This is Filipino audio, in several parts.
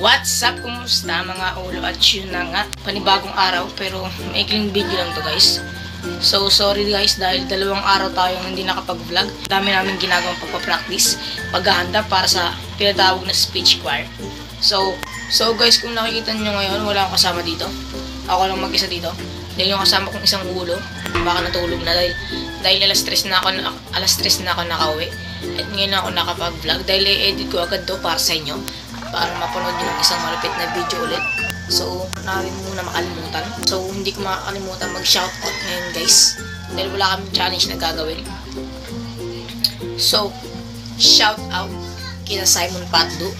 Kamusta mga ulo? At yun na nga Panibagong araw pero maikling video lang to guys. So sorry guys dahil dalawang araw tayong hindi nakapag-vlog. Dami namin ginagawang pagpapractice Paghahanda para sa pinatawag na speech choir. So, so guys kung nakikita nyo ngayon wala akong kasama dito. Ako lang mag-isa dito. Dahil yung kasama kong isang ulo Baka natulog na dahil dahil alas 3 na ako na- alas 3 na ako nakauwi. At ngayon ako nakapag-vlog dahil i-edit ko agad to para sa inyo para mapanood nyo ng isang malapit na video ulit. So, namin muna makalimutan. So, hindi ko makakalimutan mag-shoutout ngayon guys. Dahil wala kami challenge na gagawin. So, shout out kila Simon Patdo,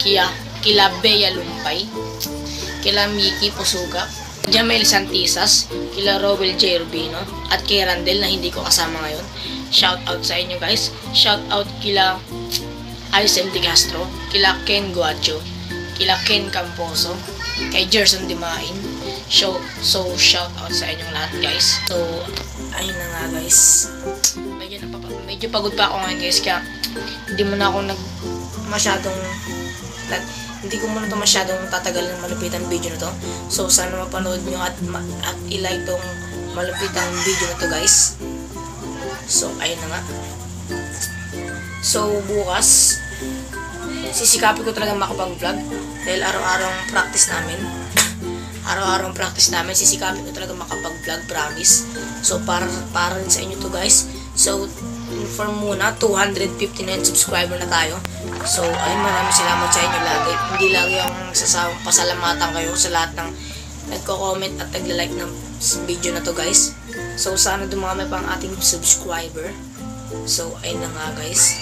kila, kila Bea Lumpay, kila Miki Pusuga, Jamel Santisas, kila Rowel J. Rubino, at kay Randel na hindi ko kasama ngayon. Shout out sa inyo guys. Shout out kila Aisel De Castro, kila Ken Guacho, kila Ken Camposo, kay Gerson Dimain. So, so shout out sa inyong lahat guys. So, ayun na nga guys. Medyo, napapa, medyo pagod pa ako ngayon guys kaya hindi mo na ako nag masyadong nag, hindi ko muna to masyadong tatagal ng malupitan video na to. So, sana mapanood nyo at, ma- at ilike tong malupitang video na to guys. So, ayun na nga. So, bukas, sisikapin ko talaga makapag-vlog dahil araw-araw ang practice namin. Araw-araw ang practice namin, sisikapin ko talaga makapag-vlog, promise. So, para, para rin sa inyo to guys. So, inform muna, 259 subscriber na tayo. So, ayun, maraming salamat sa inyo lagi. Hindi lagi akong nagsasawang pasalamatan kayo sa lahat ng nagko-comment at nagla-like ng video na to guys. So, sana dumami pa ang ating subscriber. So, ayun na nga guys.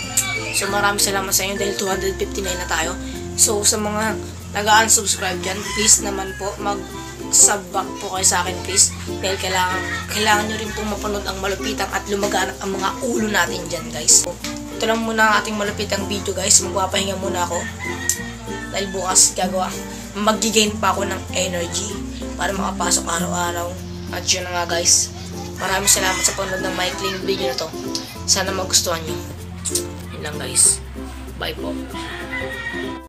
So, maraming salamat sa inyo dahil 259 na tayo. So, sa mga nag-unsubscribe dyan, please naman po mag sub back po kayo sa akin please. Dahil kailangan, kailangan nyo rin po mapanood ang malupitang at lumaganap ang mga ulo natin dyan guys. So, ito lang muna ang ating malupitang video guys. Magpapahinga muna ako. Dahil bukas gagawa magigain pa ako ng energy para makapasok araw-araw. At yun na nga guys. Maraming salamat sa panood ng maikling video na to sana magustuhan nyo yun lang guys. Bye po